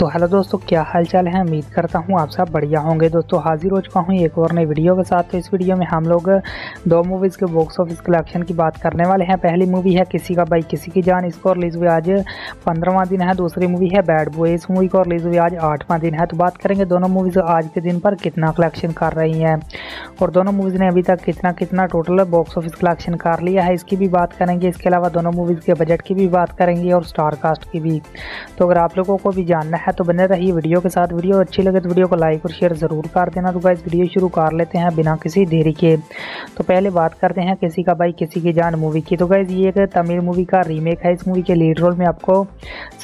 तो हेलो दोस्तों, क्या हालचाल है? उम्मीद करता हूँ आप सब बढ़िया होंगे। दोस्तों हाजिर हो चुका हूँ एक और नई वीडियो के साथ। तो इस वीडियो में हम लोग दो मूवीज़ के बॉक्स ऑफ़िस कलेक्शन की बात करने वाले हैं। पहली मूवी है किसी का भाई, किसी की जान, इसको रिलीज़ हुई आज पंद्रहवा दिन है। दूसरी मूवी है बैड बॉय इस मूवी को रिलीज़ हुई आज आठवां दिन है। तो बात करेंगे दोनों मूवीज़ आज के दिन पर कितना कलेक्शन कर रही हैं। और दोनों मूवीज़ ने अभी तक कितना कितना टोटल बॉक्स ऑफ़िस कलेक्शन कर लिया है, इसकी भी बात करेंगे। इसके अलावा दोनों मूवीज़ के बजट की भी बात करेंगे और स्टार कास्ट की भी। तो अगर आप लोगों को भी जानना है तो बने रहिए वीडियो के साथ। वीडियो अच्छी लगे तो वीडियो को लाइक और शेयर ज़रूर कर देना। तो गाइस, वीडियो शुरू कर लेते हैं बिना किसी देरी के। तो पहले बात करते हैं किसी का भाई, किसी की जान मूवी की। तो गाइज़ ये एक तमिल मूवी का रीमेक है। इस मूवी के लीड रोल में आपको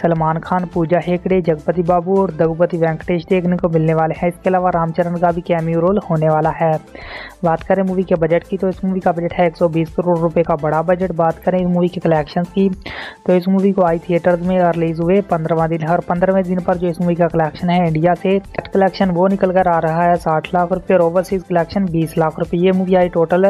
सलमान खान, पूजा हेकड़े जगपति बाबू और दगुपति वेंकटेश देखने को मिलने वाले हैं। इसके अलावा रामचरण का भी कैमियो रोल होने वाला है। बात करें मूवी के बजट की तो इस मूवी का बजट है 120 करोड़ रुपए का बड़ा बजट बात करें इस मूवी के कलेक्शन की तो इस मूवी को आई थिएटर्स में रिलीज़ हुए पंद्रहवा दिन और पंद्रहवें दिन पर जो इस मूवी का कलेक्शन है इंडिया से कलेक्शन वो निकल कर आ रहा है, साठ लाख रुपये, और ओवरसीज कलेक्शन बीस लाख रुपये। ये मूवी आई total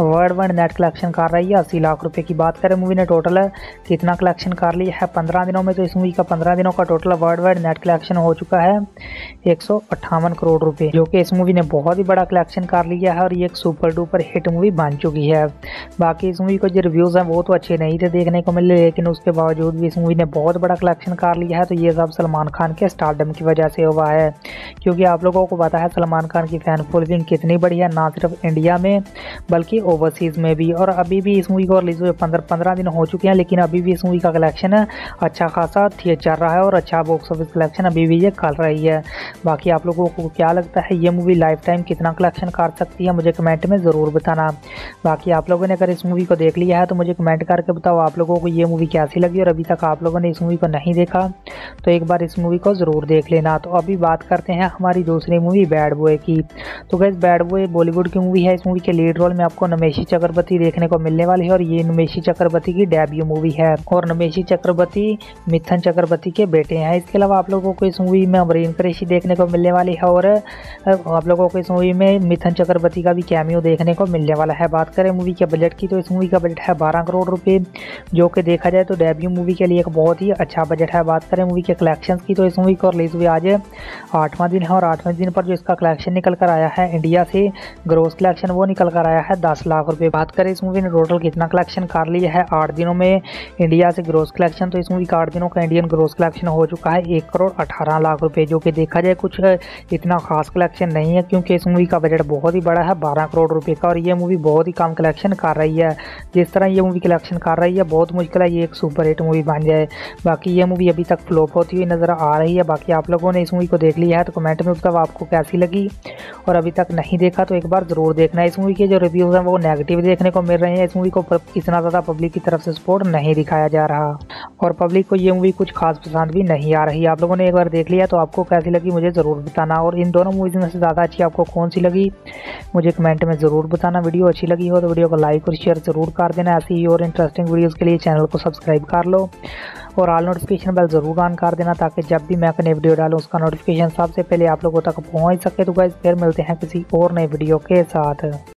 world wide net collection कर रही है, अस्सी लाख रुपये की बात करें मूवी ने टोटल कितना कलेक्शन कर लिया है। पंद्रह दिनों में तो इस मूवी का पंद्रह दिनों का total world wide net collection हो चुका है, एक सौ अट्ठावन करोड़ रुपये। जो कि इस मूवी ने बहुत ही बड़ा कलेक्शन कर लिया है, और ये एक सुपर डुपर हिट मूवी बन चुकी है। बाकी इस मूवी को जो रिव्यूज़ हैं, वो तो अच्छे नहीं थे देखने को मिले, लेकिन उसके बावजूद भी इस मूवी ने बहुत बड़ा कलेक्शन कर लिया है तो ये सब सलमान खान के स्टारडम की वजह से हुआ है। क्योंकि आप लोगों को पता है, सलमान खान की फ़ैन फॉलोइंग कितनी बड़ी है, ना सिर्फ़ इंडिया में, बल्कि ओवरसीज़ में भी। और अभी भी इस मूवी को रिलीज़ हुए पंद्रह पंद्रह दिन हो चुके हैं, लेकिन अभी भी इस मूवी का कलेक्शन अच्छा खासा चल रहा है और अच्छा बॉक्स ऑफ़िस कलेक्शन अभी भी ये कर रही है। बाकी आप लोगों को क्या लगता है, ये मूवी लाइफ टाइम कितना कलेक्शन कर सकती है, मुझे कमेंट में ज़रूर बताना। बाकी आप लोगों ने अगर इस मूवी को देख लिया है तो मुझे कमेंट करके बताओ, आप लोगों को ये मूवी कैसी लगी और अभी तक आप लोगों ने इस मूवी को नहीं देखा तो एक बार इस मूवी को ज़रूर देख लेना। तो अभी बात करते हैं हमारी दूसरी मूवी बैड बॉय की। तो गैस बैड बॉय बॉलीवुड की मूवी है। इस मूवी के लीड रोल में आपको नमेशी चक्रवर्ती देखने को मिलने वाली है और ये नमेशी चक्रवर्ती की डेब्यू मूवी है। और नमेशी चक्रवर्ती, मिथन चक्रवर्ती के बेटे हैं। इसके अलावा आप लोगों को इस मूवी में अमरीन करेशी देखने को मिलने वाली है और आप लोगों को इस मूवी में मिथन चक्रवर्ती का भी कैमियो देखने को मिलने वाला है। बात करें मूवी के बजट की तो इस मूवी का बजट है बारह करोड़ रुपए। जो कि देखा जाए तो डेब्यू मूवी के लिए एक बहुत ही अच्छा बजट है। बात करें मूवी के कलेक्शन की तो इस मूवी को रिलीज़ हुई आज आठवां दिन है और आठवें दिन पर जो इसका कलेक्शन निकल कर आया है इंडिया से ग्रोस कलेक्शन वो निकल कर आया है दस लाख रुपए। बात करें इस मूवी ने टोटल कितना कलेक्शन कर लिया है, आठ दिनों में इंडिया से ग्रोस कलेक्शन तो इस मूवी का आठ दिनों का इंडियन ग्रोस कलेक्शन हो चुका है, एक करोड़ अठारह लाख रुपए, जो कि देखा जाए कुछ इतना खास कलेक्शन नहीं है, क्योंकि इस मूवी का बजट बहुत ही बड़ा है, बारह करोड़ रुपए का, और ये मूवी बहुत ही कम कलेक्शन कर रही है। जिस तरह ये मूवी कलेक्शन कर रही है, बहुत मुश्किल है ये एक सुपर हिट मूवी बन जाए। बाकी ये मूवी अभी तक फ्लॉप होती हुई नज़र आ रही है। बाकी आप लोगों ने इस मूवी को देख लिया है तो कमेंट में उसका आपको कैसी लगी। और अभी तक नहीं देखा तो एक बार ज़रूर देखना इस मूवी के। जो रिव्यूज़ हैं वो नेगेटिव देखने को मिल रहे हैं। इस मूवी को इतना ज़्यादा पब्लिक की तरफ़ से सपोर्ट नहीं दिखाया जा रहा। और पब्लिक को ये मूवी कुछ खास पसंद भी नहीं आ रही। आप लोगों ने एक बार देख लिया तो आपको कैसी लगी मुझे ज़रूर बताना। और इन दोनों मूवीज़ में से ज़्यादा अच्छी आपको कौन सी लगी, मुझे कमेंट में ज़रूर बताना। वीडियो अच्छी लगी हो तो वीडियो को लाइक और शेयर ज़रूर कर देना। ऐसी ही और इंटरेस्टिंग वीडियोज़ के लिए चैनल को सब्सक्राइब कर लो। और ऑल नोटिफिकेशन बेल ज़रूर ऑन कर देना ताकि जब भी मैं अपने वीडियो डालूँ, उसका नोटिफिकेशन सबसे पहले आप लोगों तक पहुँच सके। तो गाइज़ फिर मिलते हैं किसी और नए वीडियो के साथ।